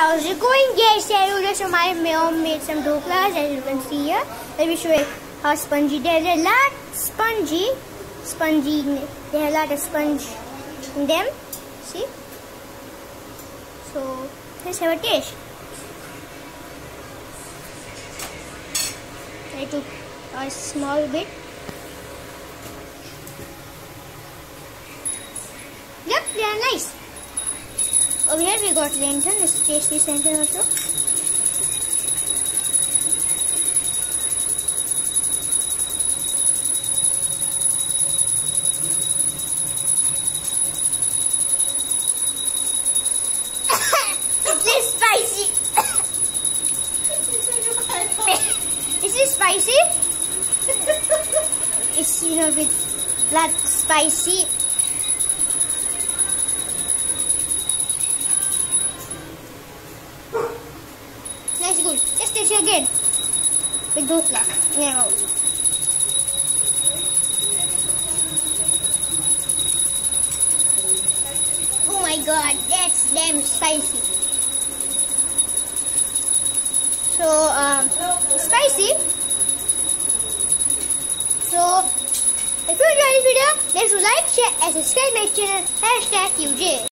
how's it going? Oh, yes, I just my mom made some dhoklas as you can see here. Let me show you how spongy. There's a lot spongy, spongy. There's a lot of sponge in them. See? So let's have a taste. I took a small bit. Yep, they are nice. Over here we got lantern, this tasty lantern also. this spicy. Is this spicy? it's you know with like spicy. Nice, good. Let's taste it again. With dhokla. Yeah. Oh my god, that's damn spicy. So, um, spicy. So, if you enjoyed this video, make please like, share and subscribe my channel. Hashtag UJ.